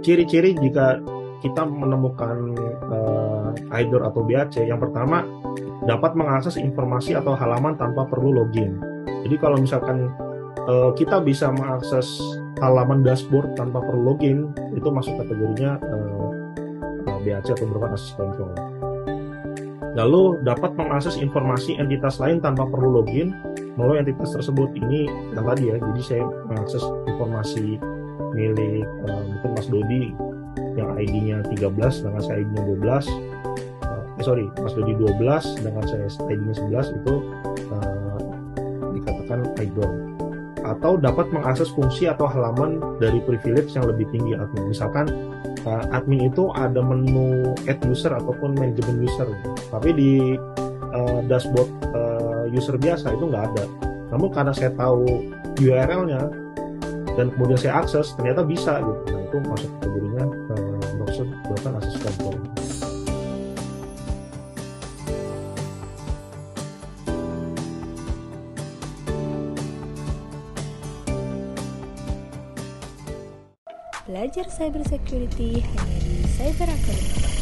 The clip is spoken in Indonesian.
ciri-ciri jika kita menemukan uh, IDOR atau BAC yang pertama dapat mengakses informasi atau halaman tanpa perlu login. Jadi kalau misalkan uh, kita bisa mengakses halaman dashboard tanpa perlu login, itu masuk kategorinya uh, eh, BAC atau Broken Access Control. Lalu dapat mengakses informasi entitas lain tanpa perlu login melalui entitas tersebut. Ini yang tadi ya, jadi saya mengakses informasi milik uh, mungkin Mas Dodi yang ID-nya 13 dengan saya ID-nya 12 eh sorry Mas Dodi 12 dengan saya ID-nya 11 itu uh, dikatakan idol atau dapat mengakses fungsi atau halaman dari privilege yang lebih tinggi admin. Misalkan uh, admin itu ada menu add user ataupun manajemen user. Tapi di uh, dashboard uh, user biasa itu nggak ada. Namun karena saya tahu URL-nya dan kemudian saya akses ternyata bisa gitu nah itu masuk kategorinya uh, broken access control Belajar cybersecurity hanya di Cyber Academy.